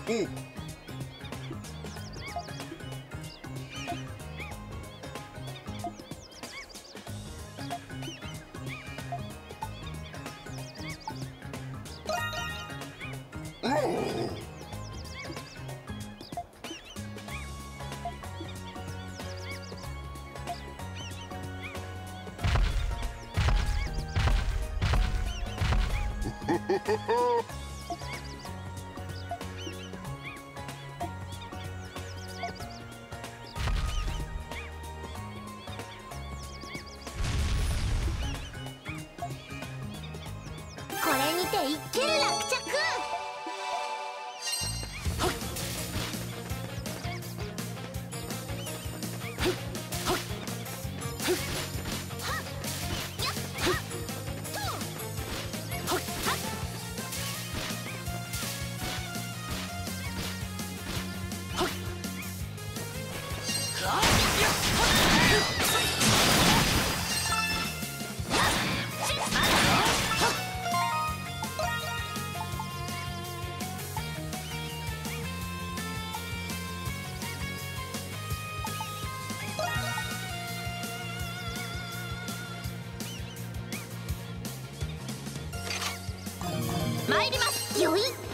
こ 参ります。よい。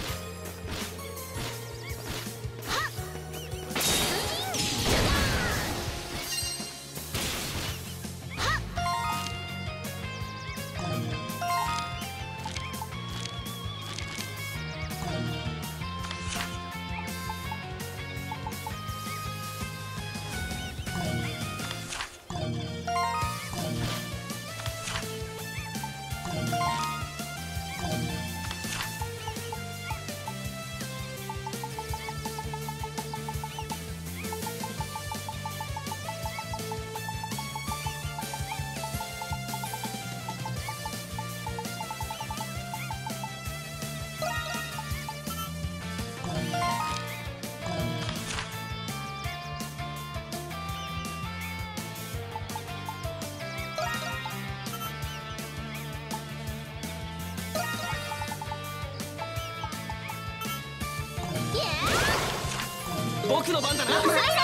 僕の番だな。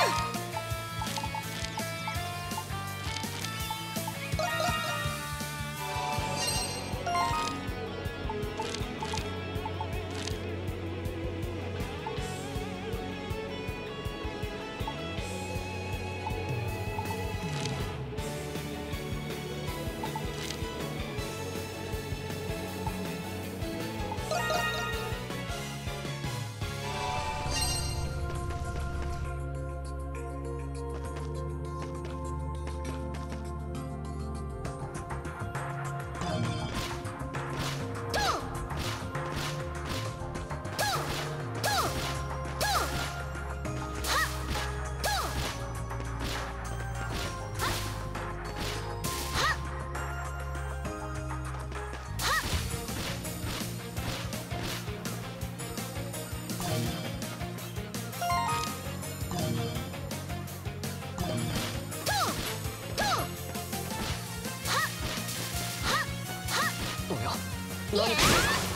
何か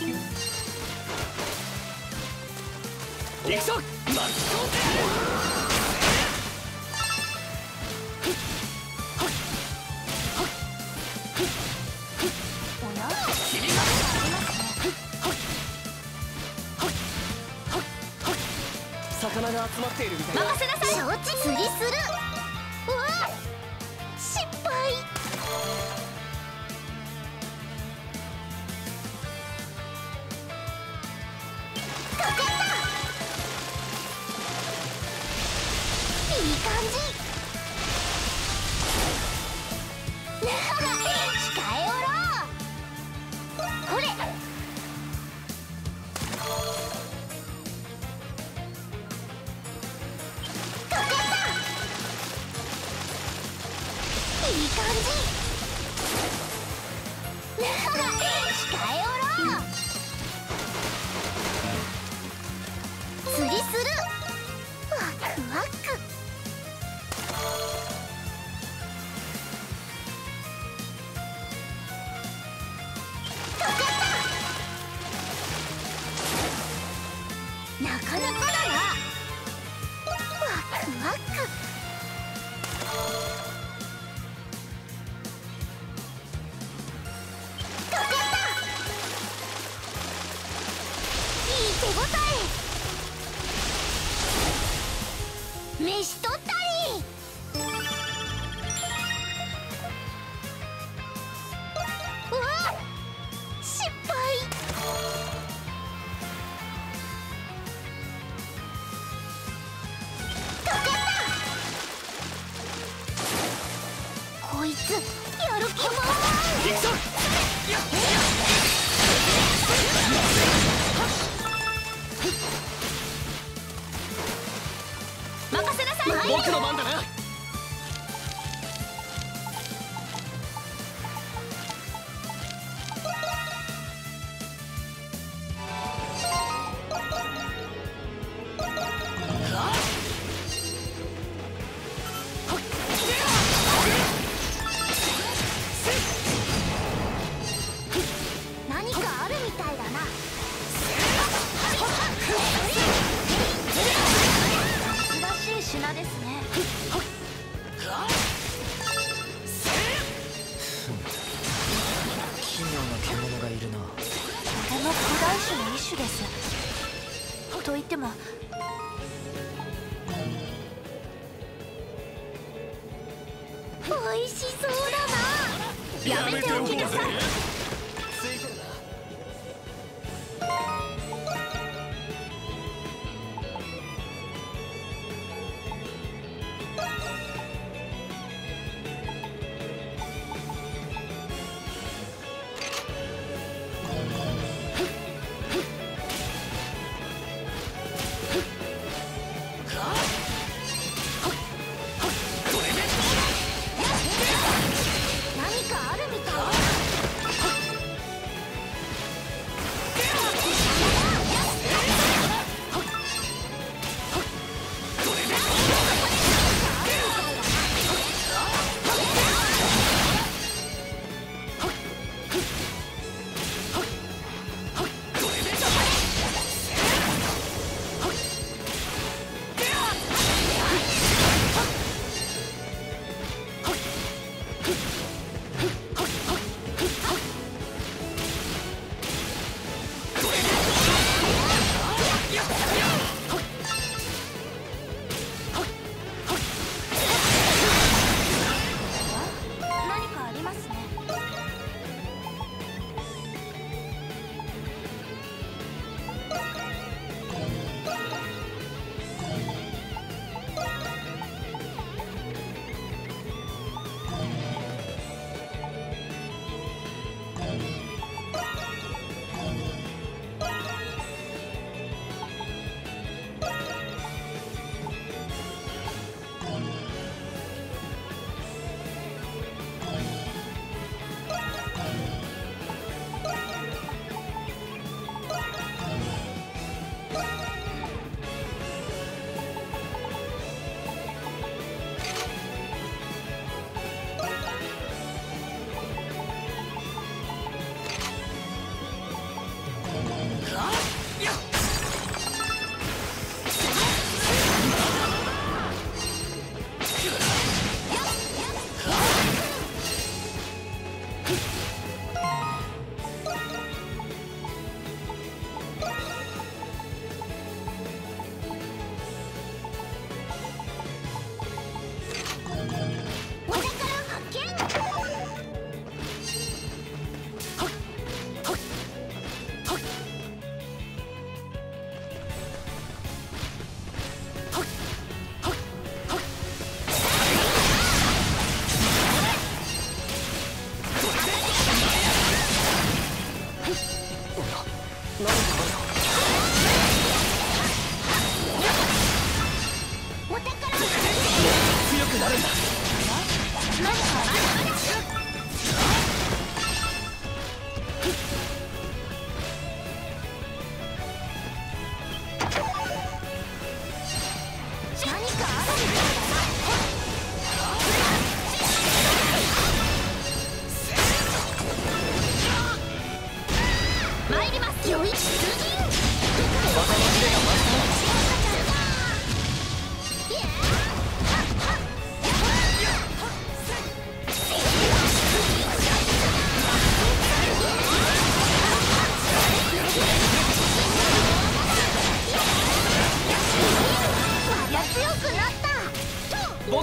行くぞ。魚が集まっているみたいだ任せなさい承知釣りする感じ。控えおらといっても。美味しそうだな。やめておきなさい。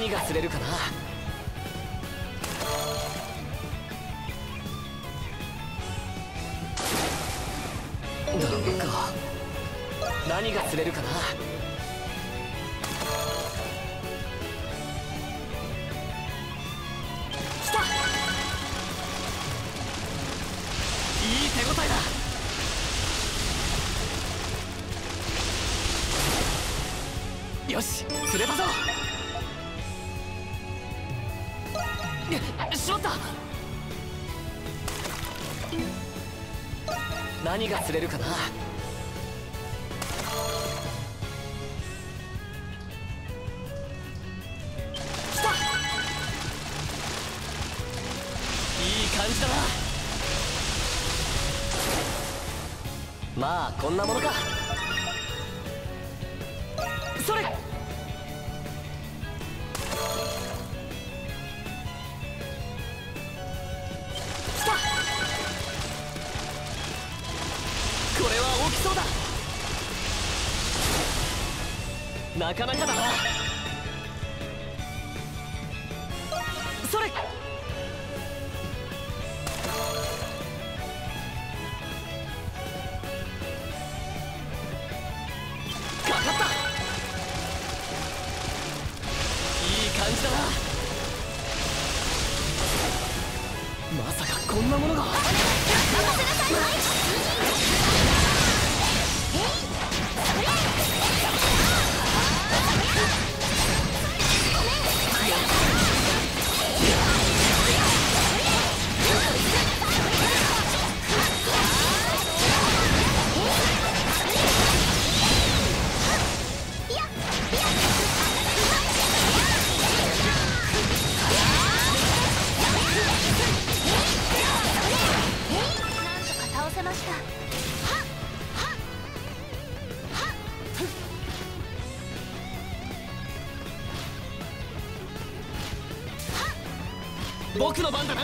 何が釣れるかな？ダメか何が釣れるかな？しまった何が釣れるかな？いい感じだな。まあこんなものか。なかなかだな？それ！かかった！いい感じだな。まさかこんなものが。任せなさい！僕の番だ